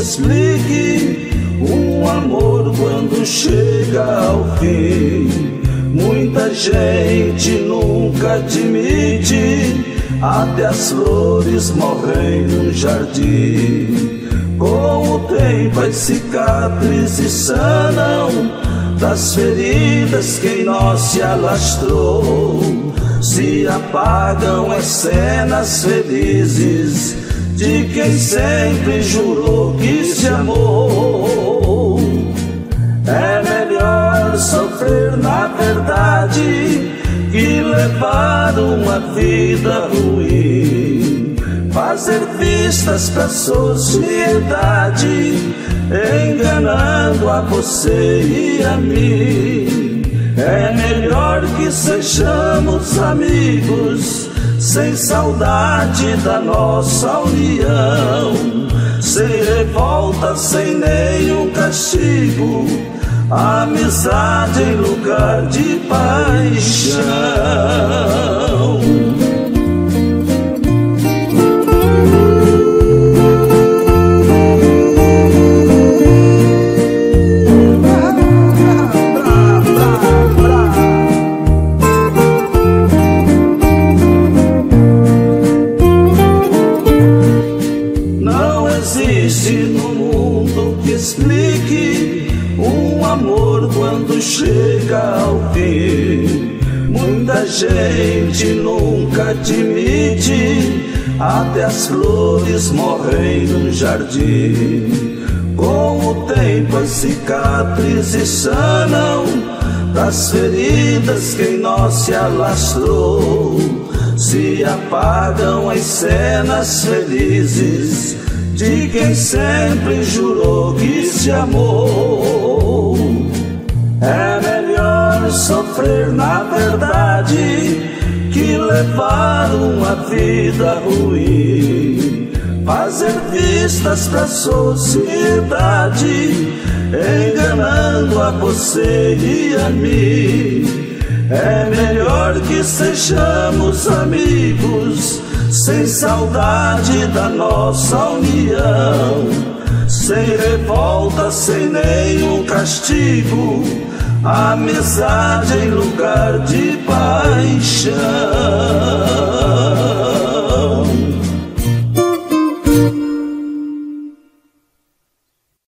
explique um amor quando chega ao fim gente nunca admite até as flores morrem no jardim. Com o tempo as cicatrizes sanam das feridas que em nós se alastrou. Se apagam as cenas felizes de quem sempre jurou que se amou. Verdade que levar uma vida ruim. Fazer vistas pra sociedade, enganando a você e a mim. É melhor que sejamos amigos, sem saudade da nossa união, sem revolta, sem nenhum castigo amizade em lugar de paixão. Não existe no mundo que explique um amor quando chega ao fim. Muita gente nunca admite, até as flores morrem no jardim. Com o tempo as cicatrizes sanam das feridas que em nós se alastrou. Se apagam as cenas felizes de quem sempre jurou que se amou. É melhor sofrer na verdade que levar uma vida ruim. Fazer vistas pra sociedade, enganando a você e a mim. É melhor que sejamos amigos sem saudade da nossa união, sem revolta, sem nenhum castigo, amizade em lugar de paixão.